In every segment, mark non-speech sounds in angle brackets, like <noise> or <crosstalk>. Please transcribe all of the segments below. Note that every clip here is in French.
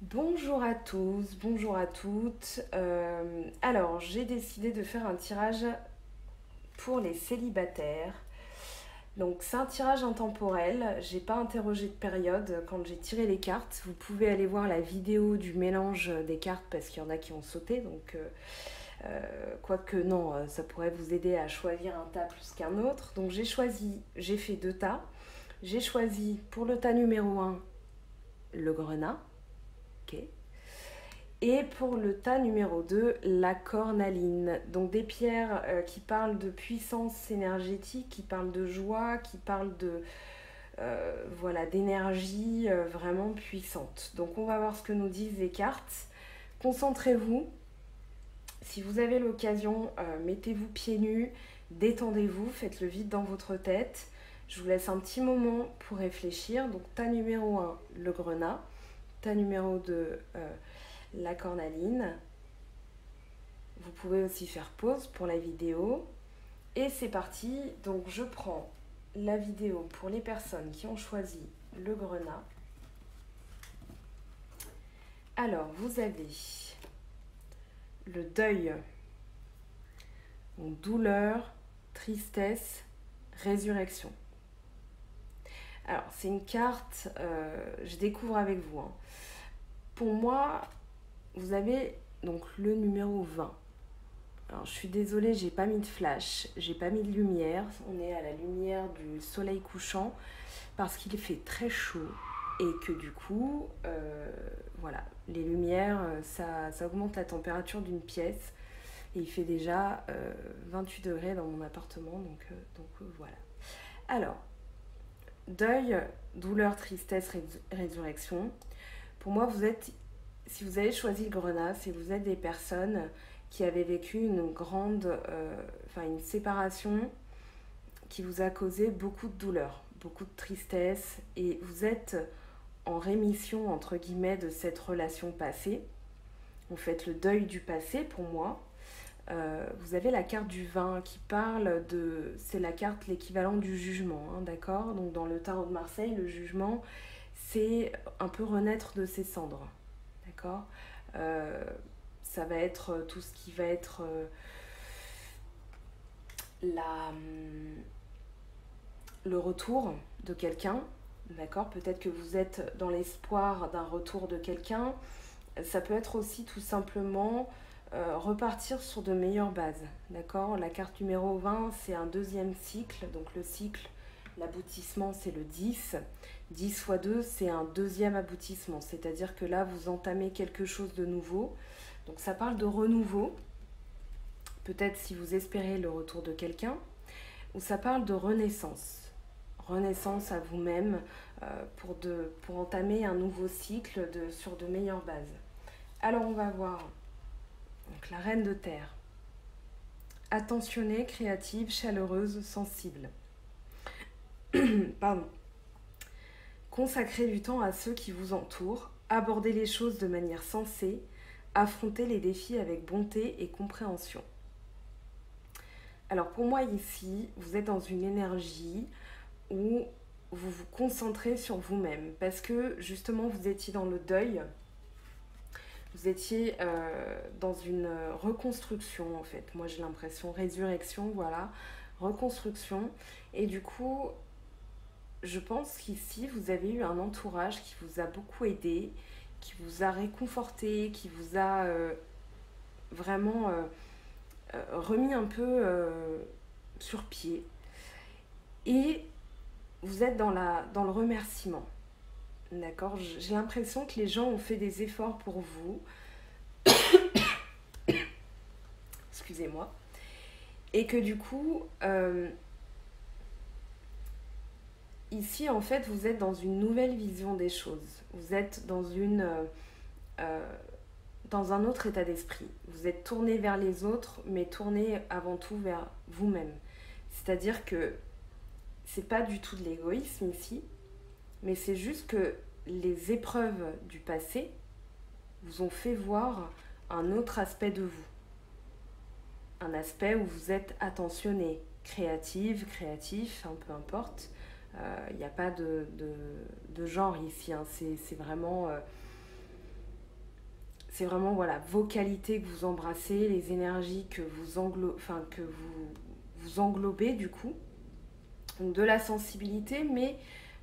Bonjour à tous, bonjour à toutes. Euh, alors, j'ai décidé de faire un tirage pour les célibataires. Donc, c'est un tirage intemporel. J'ai pas interrogé de période quand j'ai tiré les cartes. Vous pouvez aller voir la vidéo du mélange des cartes parce qu'il y en a qui ont sauté. Donc, euh, euh, quoique non, ça pourrait vous aider à choisir un tas plus qu'un autre. Donc, j'ai choisi, j'ai fait deux tas. J'ai choisi pour le tas numéro 1 le grenat. Et pour le tas numéro 2, la cornaline. Donc des pierres euh, qui parlent de puissance énergétique, qui parlent de joie, qui parlent de euh, voilà d'énergie euh, vraiment puissante. Donc on va voir ce que nous disent les cartes. Concentrez-vous. Si vous avez l'occasion, mettez-vous pieds nus, détendez-vous, faites le vide dans votre tête. Je vous laisse un petit moment pour réfléchir. Donc tas numéro 1, le grenat. Tas numéro 2, la cornaline. Vous pouvez aussi faire pause pour la vidéo. Et c'est parti. Donc je prends la vidéo pour les personnes qui ont choisi le grenat. Alors, vous avez le deuil, douleur, tristesse, résurrection. Alors, c'est une carte, euh, je découvre avec vous. Hein. Pour moi, vous avez donc le numéro 20. Alors je suis désolée, j'ai pas mis de flash, j'ai pas mis de lumière. On est à la lumière du soleil couchant parce qu'il fait très chaud et que du coup, euh, voilà, les lumières, ça, augmente la température d'une pièce. Et il fait déjà 28 euh, degrés dans mon appartement, donc, euh, donc voilà. Alors, deuil, douleur, tristesse, résurrection. Pour moi, vous êtes si vous avez choisi le grenat, si vous êtes des personnes qui avaient vécu une grande, euh, une séparation qui vous a causé beaucoup de douleur, beaucoup de tristesse, et vous êtes en rémission entre guillemets de cette relation passée. Vous faites le deuil du passé pour moi. Euh, vous avez la carte du vin qui parle de. C'est la carte, l'équivalent du jugement, hein, d'accord? Donc dans le tarot de Marseille, le jugement, c'est un peu renaître de ses cendres. D'accord? Euh, Ça va être tout ce qui va être euh, la, le retour de quelqu'un. D'accord? Peut-être que vous êtes dans l'espoir d'un retour de quelqu'un. Ça peut être aussi tout simplement euh, repartir sur de meilleures bases. D'accord? La carte numéro 20, c'est un deuxième cycle. Donc le cycle, l'aboutissement, c'est le 10. 10 fois 2, c'est un deuxième aboutissement. C'est-à-dire que là, vous entamez quelque chose de nouveau. Donc ça parle de renouveau. Peut-être si vous espérez le retour de quelqu'un. Ou ça parle de renaissance. Renaissance à vous-même euh, pour, pour entamer un nouveau cycle de, sur de meilleures bases. Alors on va voir donc, la reine de terre. Attentionnée, créative, chaleureuse, sensible. <clears throat> Pardon. Consacrez du temps à ceux qui vous entourent, abordez les choses de manière sensée, affrontez les défis avec bonté et compréhension. Alors pour moi ici, vous êtes dans une énergie où vous vous concentrez sur vous-même parce que justement vous étiez dans le deuil, vous étiez euh, dans une reconstruction en fait. Moi j'ai l'impression résurrection, voilà, reconstruction. Et du coup, je pense qu'ici, vous avez eu un entourage qui vous a beaucoup aidé, qui vous a réconforté, qui vous a euh, vraiment euh, remis un peu sur pied. Et vous êtes dans, la, dans le remerciement. D'accord J'ai l'impression que les gens ont fait des efforts pour vous. <coughs> Excusez-moi. Et que du coup, ici, en fait, vous êtes dans une nouvelle vision des choses. Vous êtes dans une... Euh, euh, dans un autre état d'esprit. Vous êtes tourné vers les autres, mais tourné avant tout vers vous-même. C'est-à-dire que c'est pas du tout de l'égoïsme ici, mais c'est juste que les épreuves du passé vous ont fait voir un autre aspect de vous. Un aspect où vous êtes attentionné, créative, créatif, un peu importe, il euh, n'y a pas de, de, genre ici. Hein. C'est vraiment. Euh, c'est vraiment voilà, vos qualités que vous embrassez, les énergies que vous, englo que vous, vous englobez du coup. Donc de la sensibilité, mais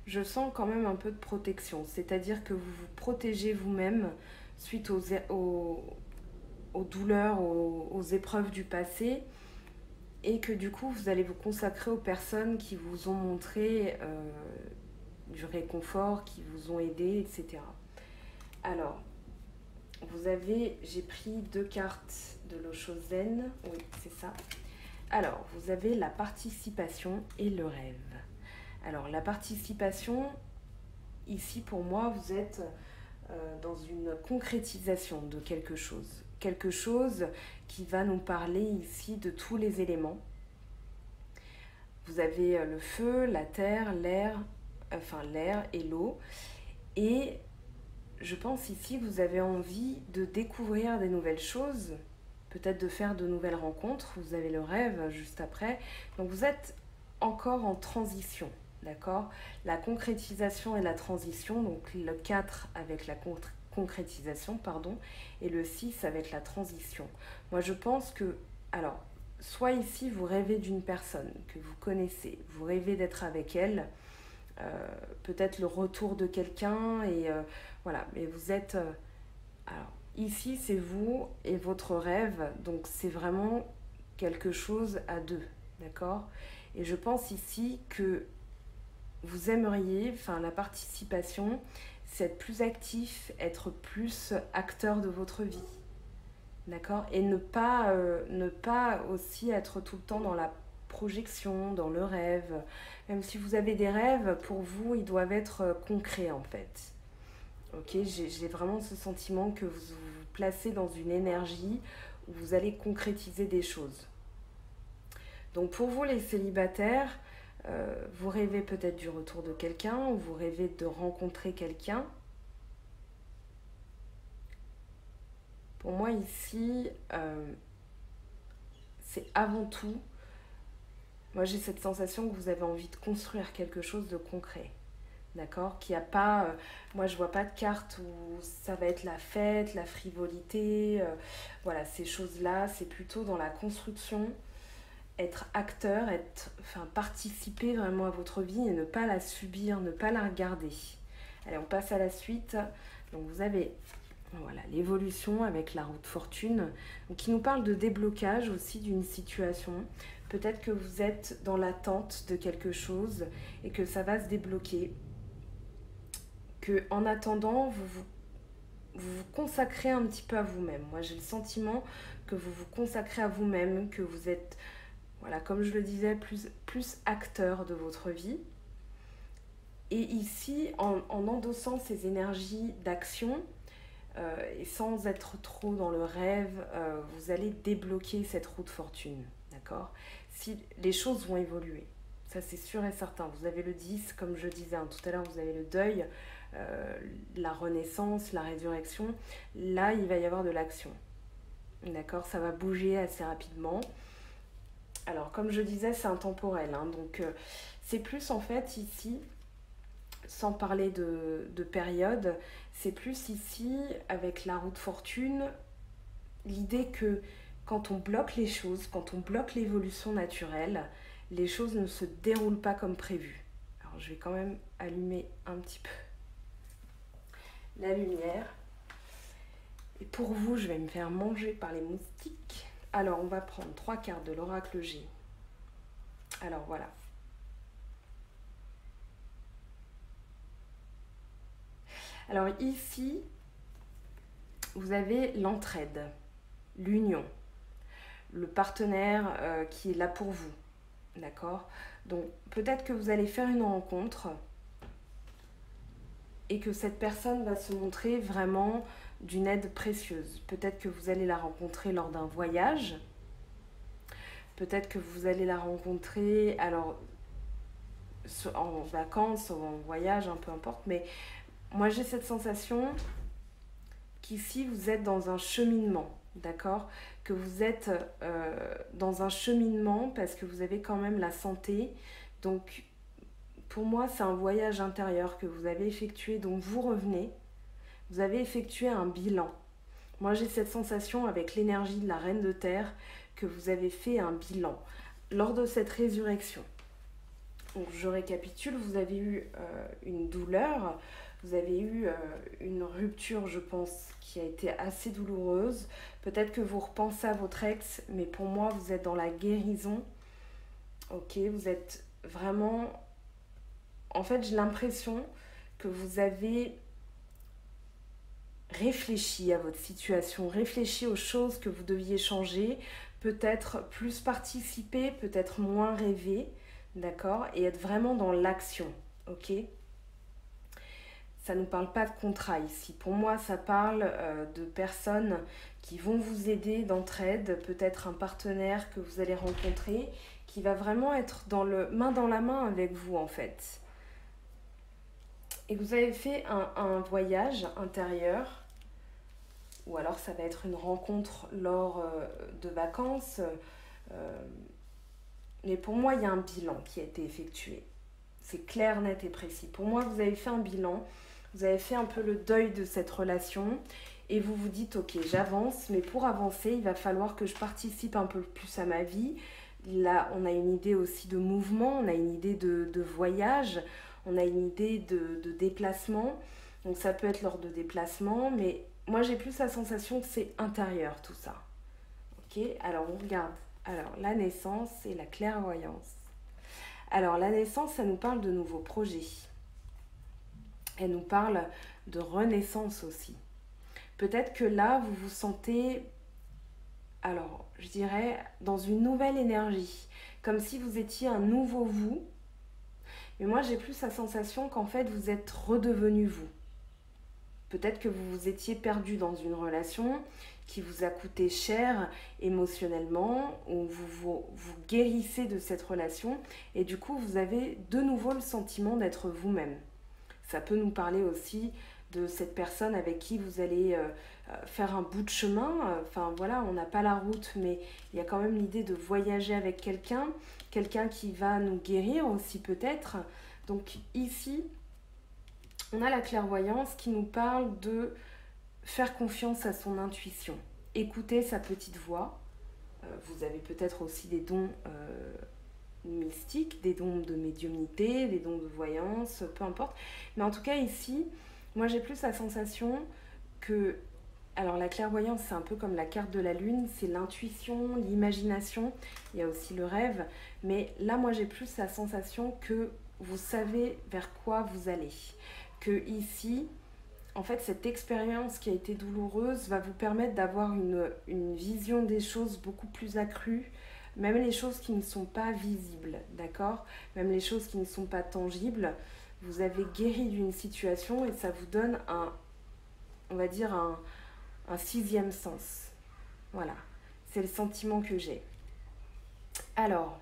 je sens quand même un peu de protection. C'est-à-dire que vous vous protégez vous-même suite aux, douleurs, aux, aux, épreuves du passé. Et que du coup, vous allez vous consacrer aux personnes qui vous ont montré euh, du réconfort, qui vous ont aidé, etc. Alors, vous avez, j'ai pris deux cartes de l'Oshozen, oui, c'est ça. Alors, vous avez la participation et le rêve. Alors, la participation, ici pour moi, vous êtes euh, dans une concrétisation de quelque chose. Quelque chose qui va nous parler ici de tous les éléments. Vous avez euh, le feu, la terre, l'air, enfin l'air et l'eau. Et je pense ici vous avez envie de découvrir des nouvelles choses, peut-être de faire de nouvelles rencontres. Vous avez le rêve juste après. Donc vous êtes encore en transition, d'accord La concrétisation et la transition, donc le 4 avec la concrétisation, pardon, et le 6 avec la transition. Moi je pense que, alors, soit ici vous rêvez d'une personne que vous connaissez, vous rêvez d'être avec elle, euh, peut-être le retour de quelqu'un et euh, voilà, mais vous êtes... Euh, alors, ici, c'est vous et votre rêve, donc c'est vraiment quelque chose à deux, d'accord? Et je pense ici que vous aimeriez, enfin la participation, c'est être plus actif, être plus acteur de votre vie. D'accord? Et ne pas, ne pas aussi être tout le temps dans la projection, dans le rêve. Même si vous avez des rêves, pour vous, ils doivent être euh, concrets en fait. Ok, j'ai vraiment ce sentiment que vous vous placez dans une énergie où vous allez concrétiser des choses. Donc pour vous les célibataires, euh, vous rêvez peut-être du retour de quelqu'un ou vous rêvez de rencontrer quelqu'un. Pour moi ici, euh, c'est avant tout moi, j'ai cette sensation que vous avez envie de construire quelque chose de concret. D'accord? Qu'il n'y a pas. Euh, moi, je vois pas de carte où ça va être la fête, la frivolité. Voilà, ces choses-là, c'est plutôt dans la construction, être acteur, être, enfin, participer vraiment à votre vie et ne pas la subir, ne pas la regarder. Allez, on passe à la suite. Donc, vous avez voilà, l'évolution avec la route fortune, qui nous parle de déblocage aussi d'une situation. Peut-être que vous êtes dans l'attente de quelque chose et que ça va se débloquer. Que en attendant, vous vous, vous, consacrez un petit peu à vous-même. Moi, j'ai le sentiment que vous vous consacrez à vous-même, que vous êtes, voilà, comme je le disais, plus, acteur de votre vie. Et ici, en, en endossant ces énergies d'action, euh, et sans être trop dans le rêve, euh, vous allez débloquer cette route fortune. D'accord? Si les choses vont évoluer. Ça, c'est sûr et certain. Vous avez le 10, comme je disais hein, tout à l'heure, vous avez le deuil, euh, la renaissance, la résurrection. Là, il va y avoir de l'action. D'accord? Ça va bouger assez rapidement. Alors, comme je disais, c'est intemporel. Hein, donc, c'est plus en fait ici sans parler de, de période, c'est plus ici, avec la route fortune, l'idée que quand on bloque les choses, quand on bloque l'évolution naturelle, les choses ne se déroulent pas comme prévu. Alors je vais quand même allumer un petit peu la lumière. Et pour vous, je vais me faire manger par les moustiques. Alors on va prendre trois cartes de l'oracle G. Alors voilà, Alors ici, vous avez l'entraide, l'union, le partenaire euh, qui est là pour vous. D'accord? Donc peut-être que vous allez faire une rencontre et que cette personne va se montrer vraiment d'une aide précieuse. Peut-être que vous allez la rencontrer lors d'un voyage. Peut-être que vous allez la rencontrer alors en vacances, en voyage, un peu importe, mais moi, j'ai cette sensation qu'ici, vous êtes dans un cheminement, d'accord? Que vous êtes euh, dans un cheminement parce que vous avez quand même la santé. Donc, pour moi, c'est un voyage intérieur que vous avez effectué. Donc, vous revenez, vous avez effectué un bilan. Moi, j'ai cette sensation avec l'énergie de la reine de terre que vous avez fait un bilan lors de cette résurrection. Donc, je récapitule, vous avez eu euh, une douleur, vous avez eu euh, une rupture, je pense, qui a été assez douloureuse. Peut-être que vous repensez à votre ex, mais pour moi, vous êtes dans la guérison. Ok, vous êtes vraiment... En fait, j'ai l'impression que vous avez réfléchi à votre situation, réfléchi aux choses que vous deviez changer, peut-être plus participer, peut-être moins rêver, d'accord Et être vraiment dans l'action, ok? Ça ne nous parle pas de contrat ici. Pour moi, ça parle euh, de personnes qui vont vous aider d'entraide, peut-être un partenaire que vous allez rencontrer, qui va vraiment être dans le main dans la main avec vous en fait. Et vous avez fait un, voyage intérieur, ou alors ça va être une rencontre lors euh, de vacances. Euh, mais pour moi, il y a un bilan qui a été effectué. C'est clair, net et précis. Pour moi, vous avez fait un bilan vous avez fait un peu le deuil de cette relation et vous vous dites ok j'avance mais pour avancer il va falloir que je participe un peu plus à ma vie là on a une idée aussi de mouvement on a une idée de, voyage on a une idée de, de, déplacement. Donc ça peut être lors de déplacement mais moi j'ai plus la sensation que c'est intérieur tout ça. Ok? Alors on regarde. Alors la naissance et la clairvoyance. Alors la naissance ça nous parle de nouveaux projets. Elle nous parle de renaissance aussi. Peut-être que là, vous vous sentez, alors, je dirais, dans une nouvelle énergie, comme si vous étiez un nouveau vous. Mais moi, j'ai plus la sensation qu'en fait, vous êtes redevenu vous. Peut-être que vous vous étiez perdu dans une relation qui vous a coûté cher émotionnellement, ou vous, vous, guérissez de cette relation, et du coup, vous avez de nouveau le sentiment d'être vous-même. Ça peut nous parler aussi de cette personne avec qui vous allez euh, faire un bout de chemin. Enfin voilà, on n'a pas la route, mais il y a quand même l'idée de voyager avec quelqu'un, quelqu'un qui va nous guérir aussi peut-être. Donc ici, on a la clairvoyance qui nous parle de faire confiance à son intuition, écouter sa petite voix. Euh, vous avez peut-être aussi des dons mystiques, des dons de médiumnité, des dons de voyance, peu importe. Mais en tout cas ici, moi j'ai plus la sensation que... Alors la clairvoyance, c'est un peu comme la carte de la lune, c'est l'intuition, l'imagination, il y a aussi le rêve. Mais là, moi j'ai plus la sensation que vous savez vers quoi vous allez. Que ici, en fait, cette expérience qui a été douloureuse va vous permettre d'avoir une, une vision des choses beaucoup plus accrue, même les choses qui ne sont pas visibles, d'accord? Même les choses qui ne sont pas tangibles, vous avez guéri d'une situation et ça vous donne un, on va dire, un, un sixième sens. Voilà, c'est le sentiment que j'ai. Alors,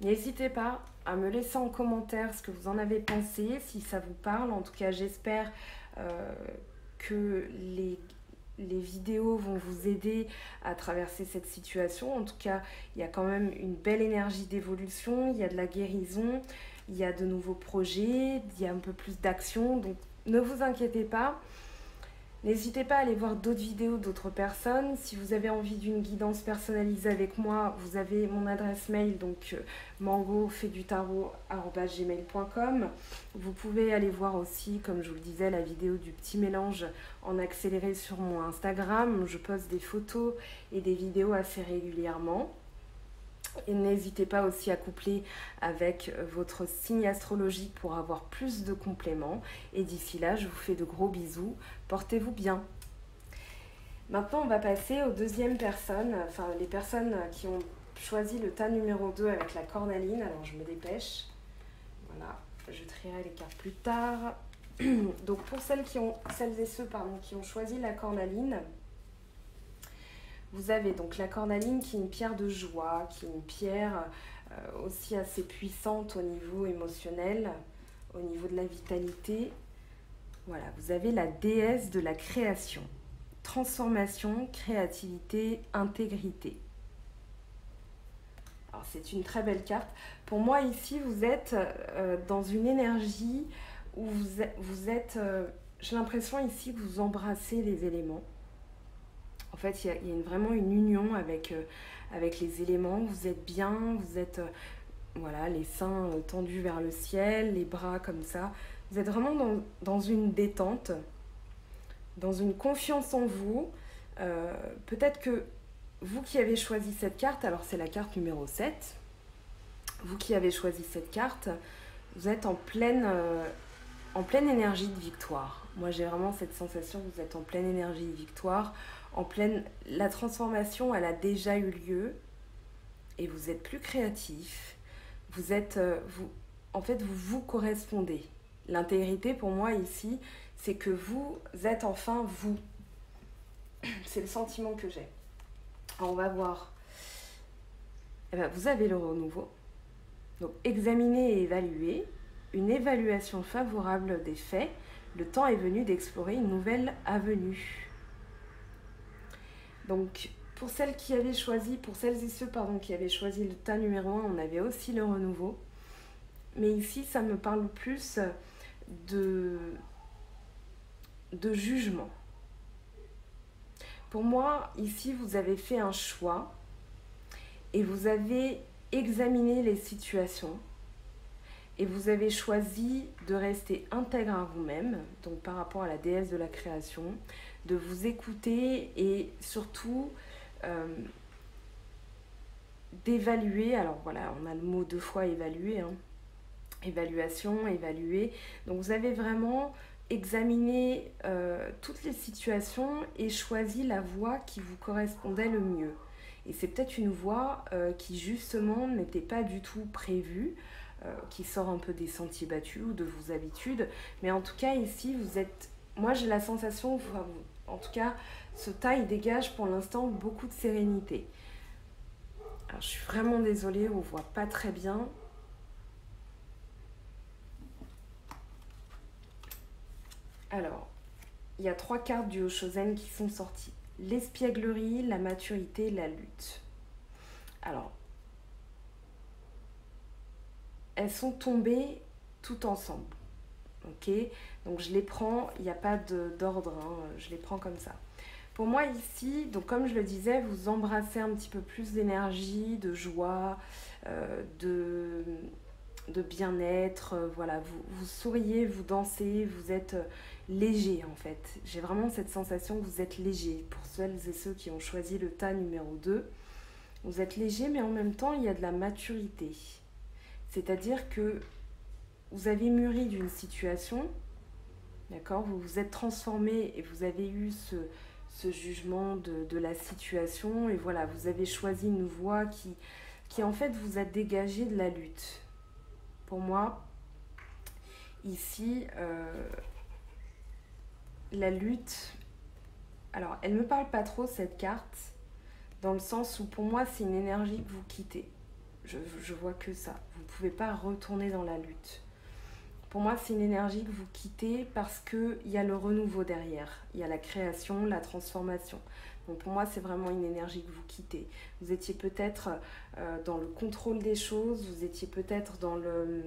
n'hésitez pas à me laisser en commentaire ce que vous en avez pensé, si ça vous parle. En tout cas, j'espère euh, que les les vidéos vont vous aider à traverser cette situation. En tout cas, il y a quand même une belle énergie d'évolution, il y a de la guérison, il y a de nouveaux projets, il y a un peu plus d'action. Donc ne vous inquiétez pas. N'hésitez pas à aller voir d'autres vidéos d'autres personnes. Si vous avez envie d'une guidance personnalisée avec moi, vous avez mon adresse mail, donc euh, mango-fait-du-tarot-gmail.com. Vous pouvez aller voir aussi, comme je vous le disais, la vidéo du petit mélange en accéléré sur mon Instagram. Je poste des photos et des vidéos assez régulièrement. Et n'hésitez pas aussi à coupler avec votre signe astrologique pour avoir plus de compléments. Et d'ici là, je vous fais de gros bisous. Portez-vous bien. Maintenant, on va passer aux deuxièmes personnes, enfin les personnes qui ont choisi le tas numéro 2 avec la cornaline. Alors, je me dépêche. Voilà, je trierai les cartes plus tard. <clears throat> Donc, pour celles, qui ont, celles et ceux pardon, qui ont choisi la cornaline, vous avez donc la cornaline qui est une pierre de joie, qui est une pierre euh, aussi assez puissante au niveau émotionnel, au niveau de la vitalité. Voilà, vous avez la déesse de la création, transformation, créativité, intégrité. Alors c'est une très belle carte. Pour moi ici, vous êtes euh, dans une énergie où vous êtes, euh, j'ai l'impression ici que vous embrassez les éléments fait, il y a, vraiment une union avec, euh, avec les éléments. Vous êtes bien, vous êtes euh, voilà, les seins euh, tendus vers le ciel, les bras comme ça. Vous êtes vraiment dans, une détente, dans une confiance en vous. Peut-être que vous qui avez choisi cette carte, alors c'est la carte numéro 7, vous qui avez choisi cette carte, vous êtes en en pleine énergie de victoire. Moi, j'ai vraiment cette sensation vous êtes en pleine énergie de victoire, en pleine. La transformation, elle a déjà eu lieu et vous êtes plus créatif. Vous êtes. Euh, vous, en fait, vous vous correspondez. L'intégrité, pour moi, ici, c'est que vous êtes enfin vous. C'est le sentiment que j'ai. on va voir. Eh ben, vous avez le renouveau. Donc, examiner et évaluer. Une évaluation favorable des faits le temps est venu d'explorer une nouvelle avenue. Donc, pour celles qui avaient choisi, pour celles et ceux pardon, qui avaient choisi le tas numéro 1, on avait aussi le renouveau. Mais ici, ça me parle plus de, de jugement. Pour moi, ici, vous avez fait un choix et vous avez examiné les situations et vous avez choisi de rester intègre à vous-même, donc par rapport à la déesse de la création, de vous écouter et surtout euh, d'évaluer. Alors voilà, on a le mot deux fois évaluer, hein. évaluation, évaluer. Donc vous avez vraiment examiné euh, toutes les situations et choisi la voie qui vous correspondait le mieux. Et c'est peut-être une voie euh, qui justement n'était pas du tout prévue. Euh, qui sort un peu des sentiers battus ou de vos habitudes. Mais en tout cas, ici, vous êtes. Moi, j'ai la sensation, en tout cas, ce taille dégage pour l'instant beaucoup de sérénité. Alors, je suis vraiment désolée, on voit pas très bien. Alors, il y a trois cartes du Oshozen qui sont sorties. L'espièglerie, la maturité, la lutte. Alors, elles sont tombées tout ensemble. Ok? Donc je les prends, il n'y a pas d'ordre, hein, je les prends comme ça. Pour moi ici, donc comme je le disais, vous embrassez un petit peu plus d'énergie, de joie, euh, de, de bien-être. Euh, voilà, vous, vous, souriez, vous dansez, vous êtes euh, léger en fait. J'ai vraiment cette sensation que vous êtes léger. Pour celles et ceux qui ont choisi le tas numéro 2, vous êtes léger, mais en même temps, il y a de la maturité. C'est-à-dire que vous avez mûri d'une situation, d'accord Vous vous êtes transformé et vous avez eu ce, jugement de, la situation et voilà, vous avez choisi une voie qui, en fait vous a dégagé de la lutte. Pour moi, ici, euh, la lutte, alors elle ne me parle pas trop cette carte, dans le sens où pour moi c'est une énergie que vous quittez. Je, vois que ça. Vous ne pouvez pas retourner dans la lutte. Pour moi, c'est une énergie que vous quittez parce qu'il y a le renouveau derrière. Il y a la création, la transformation. Donc pour moi, c'est vraiment une énergie que vous quittez. Vous étiez peut-être euh, dans le contrôle des choses, vous étiez peut-être dans le...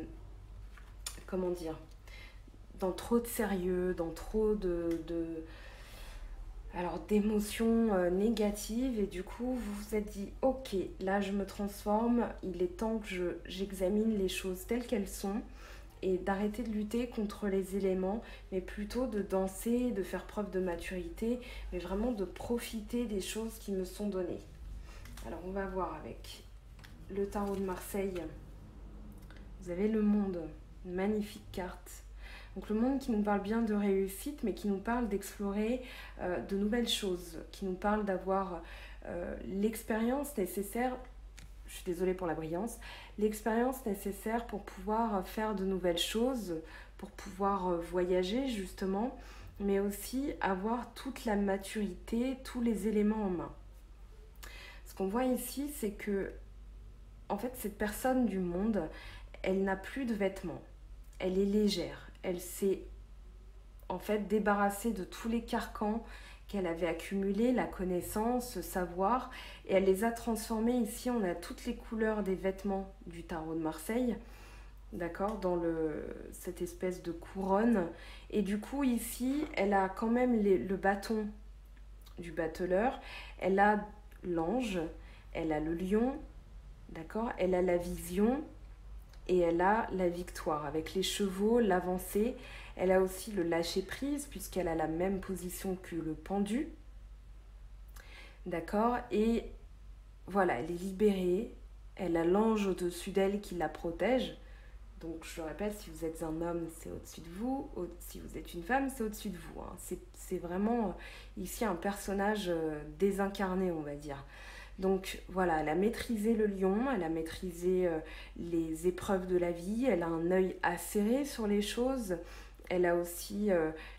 Comment dire Dans trop de sérieux, dans trop de, de alors d'émotions euh, négatives et du coup vous vous êtes dit ok là je me transforme il est temps que j'examine les choses telles qu'elles sont et d'arrêter de lutter contre les éléments mais plutôt de danser de faire preuve de maturité mais vraiment de profiter des choses qui me sont données. Alors on va voir avec le tarot de Marseille. Vous avez le monde. Magnifique carte donc le monde qui nous parle bien de réussite, mais qui nous parle d'explorer euh, de nouvelles choses, qui nous parle d'avoir euh, l'expérience nécessaire, je suis désolée pour la brillance, l'expérience nécessaire pour pouvoir faire de nouvelles choses, pour pouvoir euh, voyager justement, mais aussi avoir toute la maturité, tous les éléments en main. Ce qu'on voit ici, c'est que, en fait, cette personne du monde, elle n'a plus de vêtements. Elle est légère, elle s'est en fait débarrassée de tous les carcans qu'elle avait accumulés, la connaissance, le savoir, et elle les a transformés ici. On a toutes les couleurs des vêtements du tarot de Marseille, d'accord, dans cette espèce de couronne. Et du coup, ici, elle a quand même le bâton du battleur. Elle a l'ange, elle a le lion, d'accord Elle a la vision et elle a la victoire. Avec les chevaux, l'avancée, elle a aussi le lâcher-prise puisqu'elle a la même position que le pendu. D'accord? Et voilà, elle est libérée. Elle a l'ange au-dessus d'elle qui la protège. Donc je le répète, si vous êtes un homme, c'est au-dessus de vous. Si vous êtes une femme, c'est au-dessus de vous. Hein. C'est vraiment euh, ici un personnage euh, désincarné, on va dire. Donc voilà, elle a maîtrisé le lion, elle a maîtrisé euh, les épreuves de la vie, elle a un œil acéré sur les choses, elle a aussi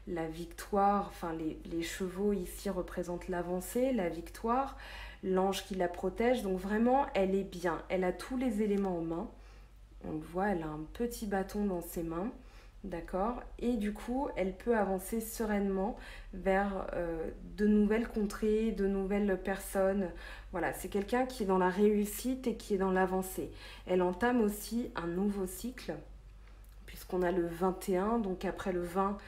la victoire, enfin les, les, chevaux ici représentent l'avancée, la victoire, l'ange qui la protège, donc vraiment elle est bien, elle a tous les éléments en main. On le voit, elle a un petit bâton dans ses mains. D'accord? Et du coup, elle peut avancer sereinement vers euh, de nouvelles contrées, de nouvelles personnes. Voilà, c'est quelqu'un qui est dans la réussite et qui est dans l'avancée. Elle entame aussi un nouveau cycle, puisqu'on a le 21, donc après le 20,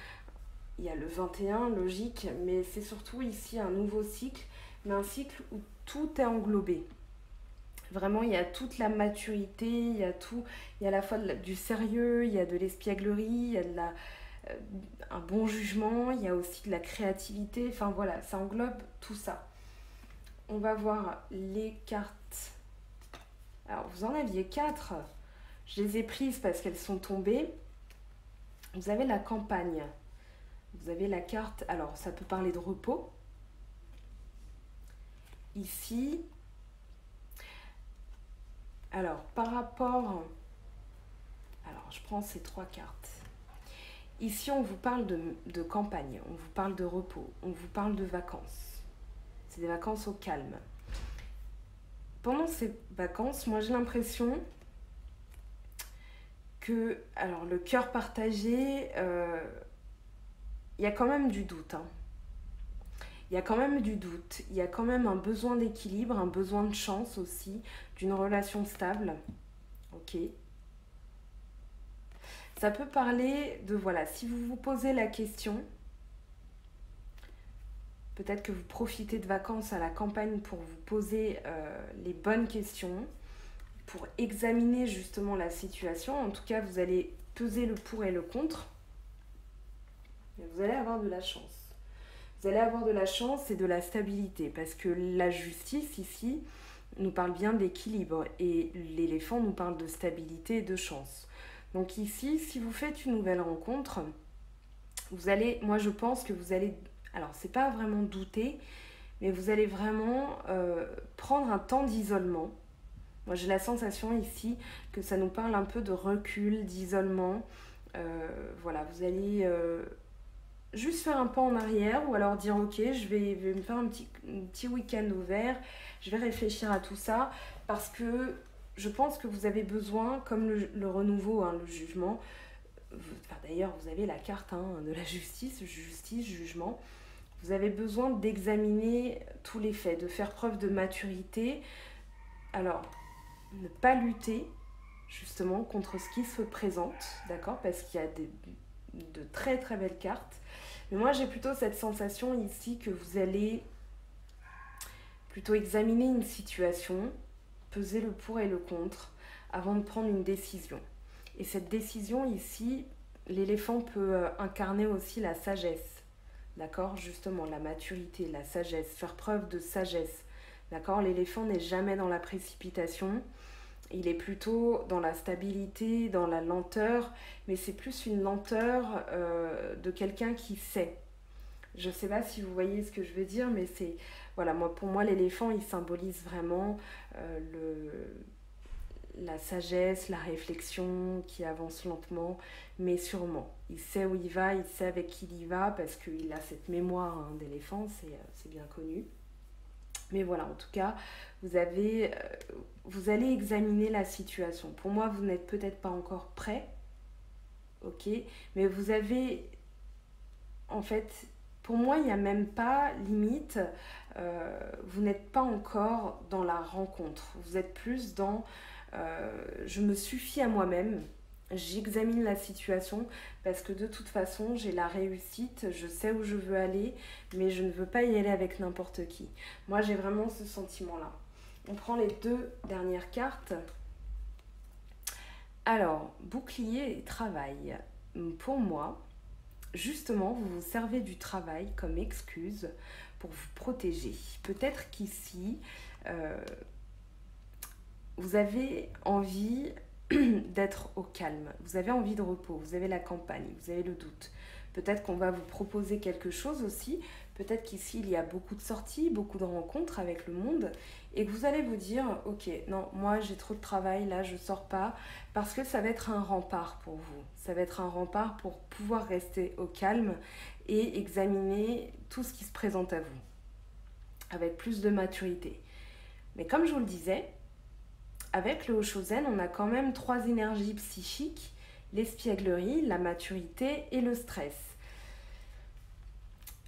il y a le 21, logique, mais c'est surtout ici un nouveau cycle, mais un cycle où tout est englobé. Vraiment, il y a toute la maturité, il y a tout, il y a à la fois du sérieux, il y a de l'espièglerie, il y a euh, un bon jugement, il y a aussi de la créativité. Enfin voilà, ça englobe tout ça. On va voir les cartes. Alors, vous en aviez quatre. Je les ai prises parce qu'elles sont tombées. Vous avez la campagne. Vous avez la carte. Alors, ça peut parler de repos. Ici, alors, par rapport... Alors, je prends ces trois cartes. Ici, on vous parle de, campagne, on vous parle de repos, on vous parle de vacances. Des vacances au calme. Pendant ces vacances, moi j'ai l'impression que, alors le cœur partagé, euh, il y a quand même du doute. Hein il y a quand même du doute, il y a quand même un besoin d'équilibre, un besoin de chance aussi, d'une relation stable. Ok Ça peut parler de, voilà, si vous vous posez la question, peut-être que vous profitez de vacances à la campagne pour vous poser euh, les bonnes questions, pour examiner justement la situation. En tout cas, vous allez peser le pour et le contre. Et vous allez avoir de la chance vous allez avoir de la chance et de la stabilité parce que la justice ici nous parle bien d'équilibre et l'éléphant nous parle de stabilité et de chance. Donc ici, si vous faites une nouvelle rencontre, vous allez, moi je pense que vous allez, alors c'est pas vraiment douter, mais vous allez vraiment euh, prendre un temps d'isolement. Moi j'ai la sensation ici que ça nous parle un peu de recul, d'isolement. Euh, voilà, vous allez euh, juste faire un pas en arrière ou alors dire ok je vais, me faire un petit, week-end ouvert, je vais réfléchir à tout ça parce que je pense que vous avez besoin, comme le, renouveau, hein, le jugement, d'ailleurs vous avez la carte hein, de la justice, justice, jugement, vous avez besoin d'examiner tous les faits, de faire preuve de maturité. Alors, ne pas lutter justement contre ce qui se présente, d'accord Parce qu'il y a de très très belles cartes mais moi, j'ai plutôt cette sensation ici que vous allez plutôt examiner une situation, peser le pour et le contre avant de prendre une décision. Et cette décision ici, l'éléphant peut euh, incarner aussi la sagesse. D'accord? Justement, la maturité, la sagesse, faire preuve de sagesse. D'accord? L'éléphant n'est jamais dans la précipitation. Il est plutôt dans la stabilité, dans la lenteur, mais c'est plus une lenteur euh, de quelqu'un qui sait. Je ne sais pas si vous voyez ce que je veux dire, mais c'est voilà, moi pour moi l'éléphant il symbolise vraiment euh, le, la sagesse, la réflexion qui avance lentement, mais sûrement. Il sait où il va, il sait avec qui il va parce qu'il a cette mémoire hein, d'éléphant, c'est bien connu. Mais voilà, en tout cas, vous, avez, euh, vous allez examiner la situation. Pour moi, vous n'êtes peut-être pas encore prêt, ok, mais vous avez, en fait, pour moi, il n'y a même pas limite, euh, vous n'êtes pas encore dans la rencontre. Vous êtes plus dans, euh, je me suffis à moi-même, j'examine la situation parce que de toute façon, j'ai la réussite, je sais où je veux aller, mais je ne veux pas y aller avec n'importe qui. Moi, j'ai vraiment ce sentiment-là. On prend les deux dernières cartes. Alors, bouclier et travail. Pour moi, justement, vous vous servez du travail comme excuse pour vous protéger. Peut-être qu'ici, euh, vous avez envie <clears throat> d'être au calme, vous avez envie de repos, vous avez la campagne, vous avez le doute. Peut-être qu'on va vous proposer quelque chose aussi, peut-être qu'ici il y a beaucoup de sorties, beaucoup de rencontres avec le monde, et que vous allez vous dire, ok, non, moi j'ai trop de travail, là je sors pas, parce que ça va être un rempart pour vous, ça va être un rempart pour pouvoir rester au calme et examiner tout ce qui se présente à vous, avec plus de maturité. Mais comme je vous le disais, avec le Oshozen, on a quand même trois énergies psychiques, l'espièglerie, la maturité et le stress.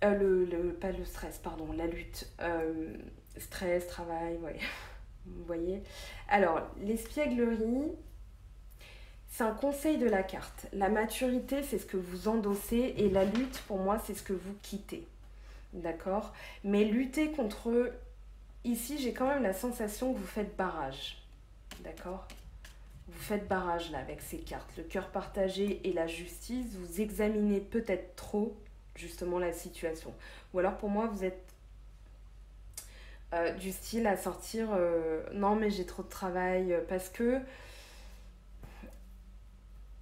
Euh, le, pas le stress, pardon, la lutte. Euh, stress, travail, ouais. <laughs> Vous voyez Alors, l'espièglerie, c'est un conseil de la carte. La maturité, c'est ce que vous endossez et la lutte, pour moi, c'est ce que vous quittez. D'accord? Mais lutter contre... Ici, j'ai quand même la sensation que vous faites barrage. D'accord Vous faites barrage là avec ces cartes. Le cœur partagé et la justice, vous examinez peut-être trop justement la situation. Ou alors pour moi, vous êtes euh, du style à sortir euh, non mais j'ai trop de travail euh, parce que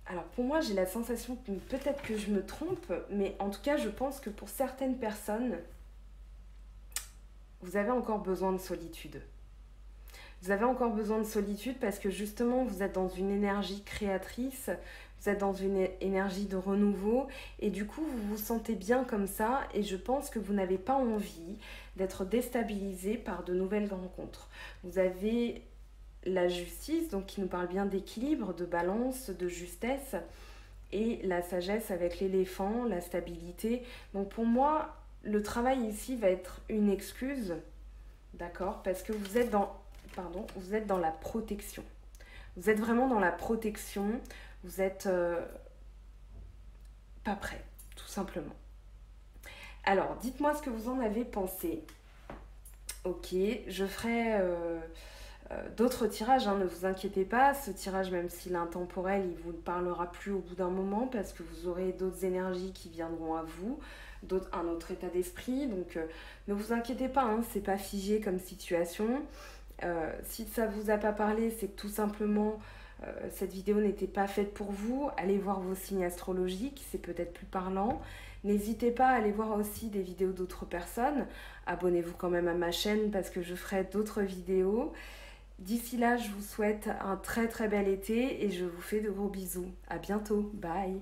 alors pour moi j'ai la sensation peut-être que je me trompe mais en tout cas je pense que pour certaines personnes vous avez encore besoin de solitude vous avez encore besoin de solitude parce que justement vous êtes dans une énergie créatrice, vous êtes dans une énergie de renouveau et du coup vous vous sentez bien comme ça et je pense que vous n'avez pas envie d'être déstabilisé par de nouvelles rencontres. Vous avez la justice, donc qui nous parle bien d'équilibre, de balance, de justesse, et la sagesse avec l'éléphant, la stabilité. Donc pour moi, le travail ici va être une excuse, d'accord Parce que vous êtes dans pardon, vous êtes dans la protection. Vous êtes vraiment dans la protection, vous êtes euh, pas prêt, tout simplement. Alors, dites-moi ce que vous en avez pensé. Ok, je ferai euh, euh, d'autres tirages, hein, ne vous inquiétez pas. Ce tirage, même s'il est intemporel, il vous parlera plus au bout d'un moment parce que vous aurez d'autres énergies qui viendront à vous, un autre état d'esprit. Donc, ne vous inquiétez pas, hein, c'est pas figé comme situation. Euh, si ça vous a pas parlé, c'est que tout simplement euh, cette vidéo n'était pas faite pour vous. Allez voir vos signes astrologiques, c'est peut-être plus parlant. N'hésitez pas à aller voir aussi des vidéos d'autres personnes. Abonnez-vous quand même à ma chaîne parce que je ferai d'autres vidéos. D'ici là, je vous souhaite un très très bel été et je vous fais de gros bisous. À bientôt. Bye